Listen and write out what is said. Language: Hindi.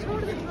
छोड़ दे